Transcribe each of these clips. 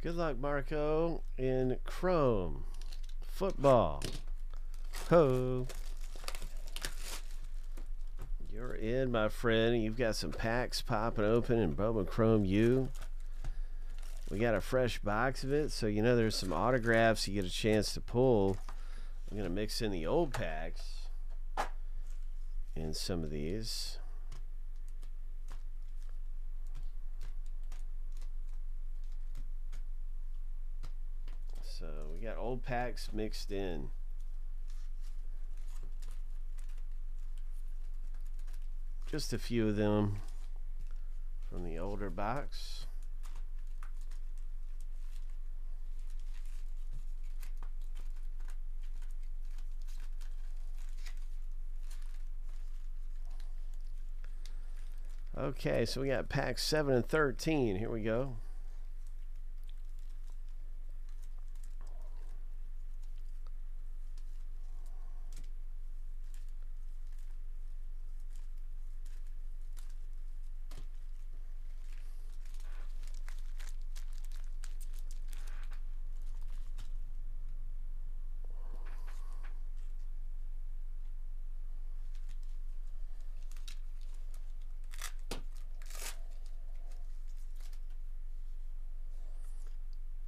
Good luck, Marco, in Chrome. Football. Ho. You're in, my friend. You've got some packs popping open in Bowman Chrome U. We got a fresh box of it, so you know there's some autographs you get a chance to pull. I'm going to mix in the old packs in some of these. So we got old packs mixed in. Just a few of them from the older box. Okay, so we got packs 7 and 13. Here we go.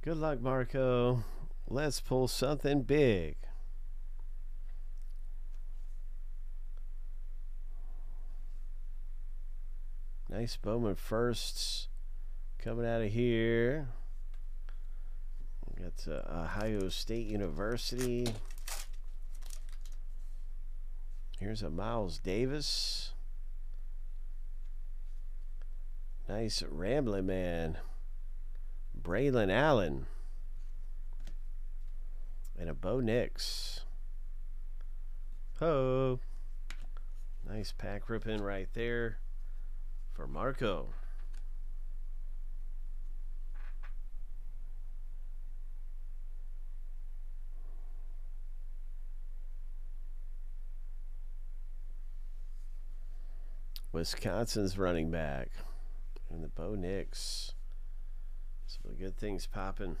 Good luck, Marco. Let's pull something big. Nice Bowman firsts coming out of here. We got uh, Ohio State University. Here's a Miles Davis. Nice Rambling Man. Braylon Allen. And a Bo Nix. Ho. Nice pack ripping right there for Marco. Wisconsin's running back. And the Bo Nix. Some good things popping.